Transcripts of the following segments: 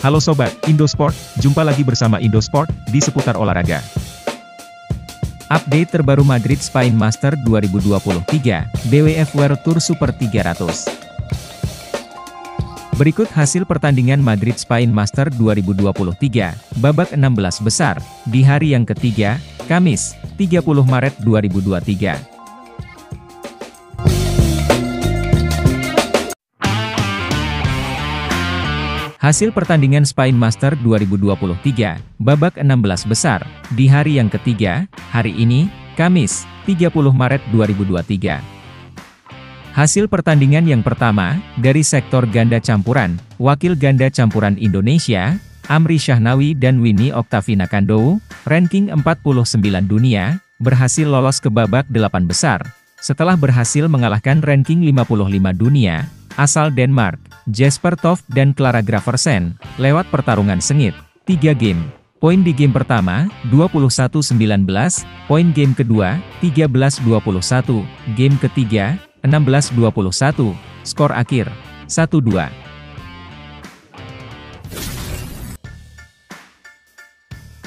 Halo Sobat, Indosport, jumpa lagi bersama Indosport, di seputar olahraga. Update terbaru Madrid Spain Master 2023, BWF World Tour Super 300. Berikut hasil pertandingan Madrid Spain Master 2023, babak 16 besar, di hari yang ketiga, Kamis, 30 Maret 2023. Hasil pertandingan Spain Master 2023, babak 16 besar, di hari yang ketiga, hari ini, Kamis, 30 Maret 2023. Hasil pertandingan yang pertama, dari sektor ganda campuran, wakil ganda campuran Indonesia, Amri Syahnawi dan Winnie Oktavina Kandow, ranking 49 dunia, berhasil lolos ke babak 8 besar, setelah berhasil mengalahkan ranking 55 dunia, asal Denmark, Jesper Toft dan Clara Graversen, lewat pertarungan sengit, 3 game. Poin di game pertama, 21-19, poin game kedua, 13-21, game ketiga, 16-21, skor akhir, 1-2.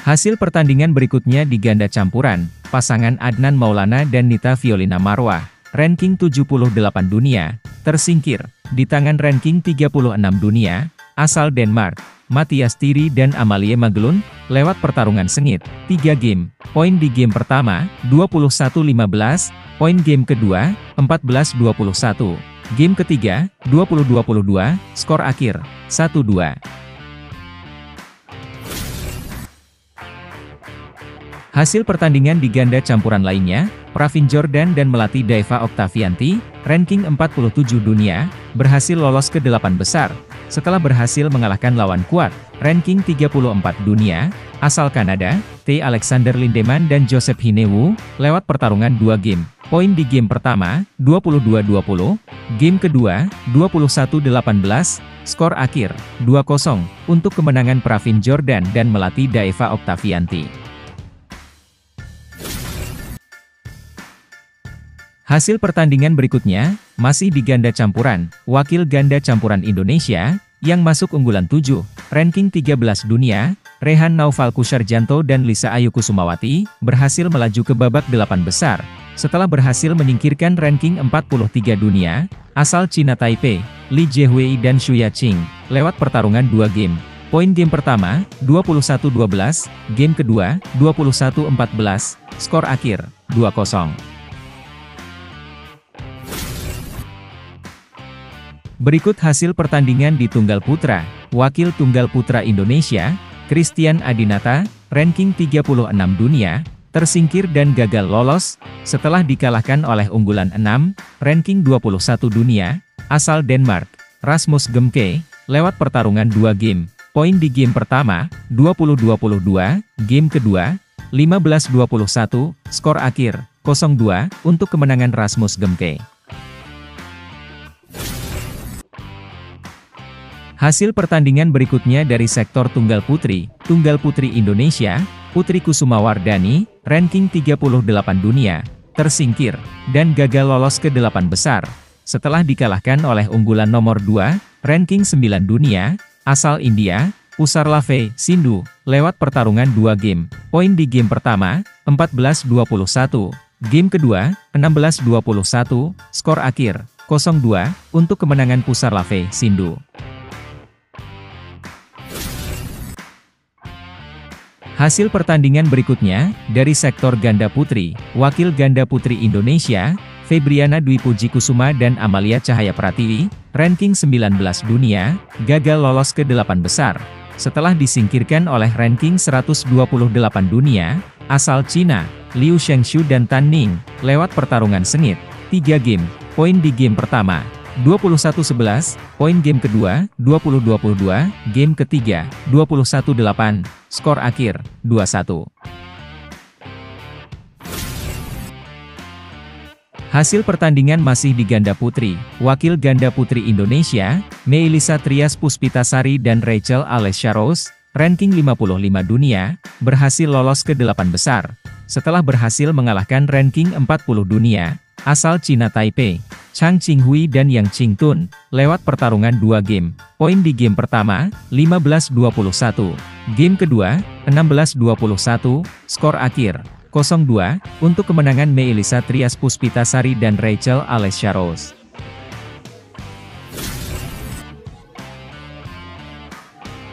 Hasil pertandingan berikutnya di ganda campuran, pasangan Adnan Maulana dan Nita Violina Marwah, ranking 78 dunia, tersingkir, di tangan ranking 36 dunia, asal Denmark, Matthias Tiri dan Amalie Maglun, lewat pertarungan sengit, 3 game, poin di game pertama, 21-15, poin game kedua, 14-21, game ketiga, 20-22, skor akhir, 1-2. Hasil pertandingan di ganda campuran lainnya, Pravin Jordan dan Melati Daiva Oktavianti, ranking 47 dunia, berhasil lolos ke delapan besar, setelah berhasil mengalahkan lawan kuat, ranking 34 dunia, asal Kanada, T. Alexander Lindemann dan Joseph Hinewu, lewat pertarungan dua game. Poin di game pertama, 22-20, game kedua, 21-18, skor akhir, 2-0, untuk kemenangan Pravin Jordan dan Melati Daiva Oktavianti. Hasil pertandingan berikutnya, masih di ganda campuran, wakil ganda campuran Indonesia, yang masuk unggulan 7, ranking 13 dunia, Rehan Naufal Kusarjanto dan Lisa Ayu Kusumawati, berhasil melaju ke babak 8 besar, setelah berhasil menyingkirkan ranking 43 dunia, asal Cina Taipei, Li Jiehui dan Xu Yaqing, lewat pertarungan dua game. Poin game pertama, 21-12, game kedua, 21-14, skor akhir, 2-0. Berikut hasil pertandingan di Tunggal Putra, Wakil Tunggal Putra Indonesia, Christian Adinata, ranking 36 dunia, tersingkir dan gagal lolos, setelah dikalahkan oleh unggulan 6, ranking 21 dunia, asal Denmark, Rasmus Gemke, lewat pertarungan 2 game. Poin di game pertama, 20-22, game kedua, 15-21, skor akhir, 0-2, untuk kemenangan Rasmus Gemke. Hasil pertandingan berikutnya dari sektor Tunggal Putri, Tunggal Putri Indonesia, Putri Kusumawardani, ranking 38 dunia, tersingkir, dan gagal lolos ke delapan besar. Setelah dikalahkan oleh unggulan nomor 2, ranking 9 dunia, asal India, Usarlave Sindu, lewat pertarungan dua game. Poin di game pertama, 14-21. Game kedua, 16-21, skor akhir, 0-2, untuk kemenangan Pusarlave Sindu. Hasil pertandingan berikutnya, dari sektor ganda putri, wakil ganda putri Indonesia, Febriana Dwi Puji Kusuma dan Amalia Cahaya Pratiwi, ranking 19 dunia, gagal lolos ke delapan besar. Setelah disingkirkan oleh ranking 128 dunia, asal Cina, Liu Shengshu dan Tan Ning, lewat pertarungan sengit, 3 game, poin di game pertama, 21-11, poin game kedua, 20-22, game ketiga, 21-8, skor akhir, 2-1. Hasil pertandingan masih di ganda putri, wakil ganda putri Indonesia, Meilisa Trias Puspitasari dan Rachel Alessia Rose, ranking 55 dunia, berhasil lolos ke delapan besar. Setelah berhasil mengalahkan ranking 40 dunia, asal Cina Taipei, Chang Qinghui dan Yang Qingtun, lewat pertarungan dua game. Poin di game pertama, 15-21. Game kedua, 16-21, skor akhir, 0-2, untuk kemenangan Meilisa Trias Puspitasari dan Rachel Alessia Rose.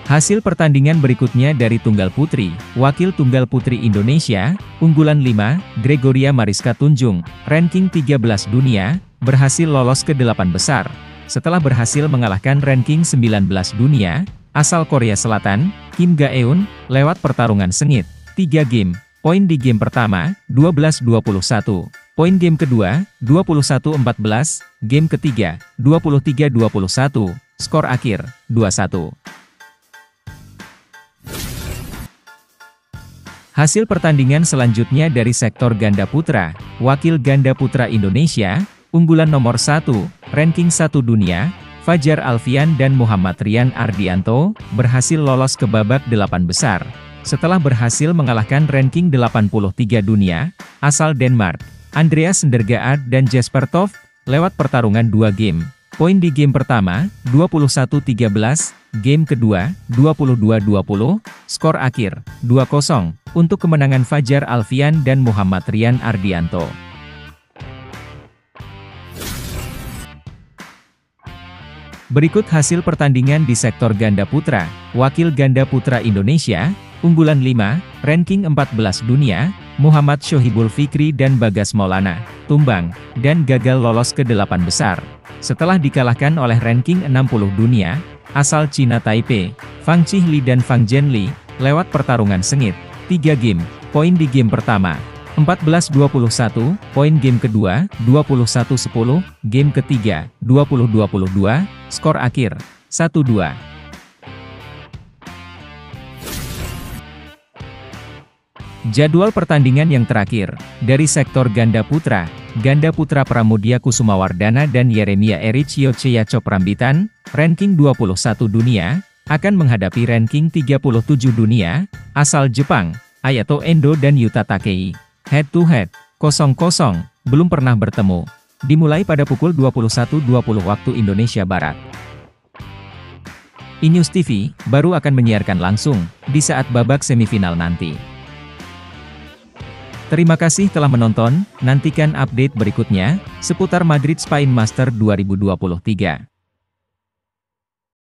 Hasil pertandingan berikutnya dari Tunggal Putri, Wakil Tunggal Putri Indonesia, unggulan 5, Gregoria Mariska Tunjung, ranking 13 dunia, berhasil lolos ke delapan besar. Setelah berhasil mengalahkan ranking 19 dunia, asal Korea Selatan, Kim Ga-eun, lewat pertarungan sengit, 3 game, poin di game pertama, 12-21. Poin game kedua, 21-14, game ketiga, 23-21, skor akhir, 2-1. Hasil pertandingan selanjutnya dari sektor ganda putra, wakil ganda putra Indonesia, unggulan nomor 1, ranking 1 dunia, Fajar Alfian dan Muhammad Rian Ardianto, berhasil lolos ke babak delapan besar. Setelah berhasil mengalahkan ranking 83 dunia, asal Denmark, Andreas Sendergaard dan Jesper Toft, lewat pertarungan dua game. Poin di game pertama, 21-13, game kedua, 22-20, skor akhir, 2-0 untuk kemenangan Fajar Alfian dan Muhammad Rian Ardianto. Berikut hasil pertandingan di sektor ganda putra, wakil ganda putra Indonesia, unggulan 5, ranking 14 dunia, Muhammad Shohibul Fikri dan Bagas Maulana, tumbang, dan gagal lolos ke delapan besar. Setelah dikalahkan oleh ranking 60 dunia, asal Cina Taipei, Fang Chihli dan Fang Jianli, lewat pertarungan sengit. 3 game, poin di game pertama, 14-21, poin game kedua, 21-10, game ketiga, 20-22, skor akhir, 1-2. Jadwal pertandingan yang terakhir, dari sektor ganda putra, ganda putra Pramudia Kusumawardana dan Yeremia Erichio Cheyacho Prambitan, ranking 21 dunia, akan menghadapi ranking 37 dunia, asal Jepang, Ayato Endo dan Yuta Takei. Head to head, 0-0, belum pernah bertemu. Dimulai pada pukul 21.20 waktu Indonesia Barat. Inews TV, baru akan menyiarkan langsung, di saat babak semifinal nanti. Terima kasih telah menonton, nantikan update berikutnya, seputar Madrid Spain Master 2023.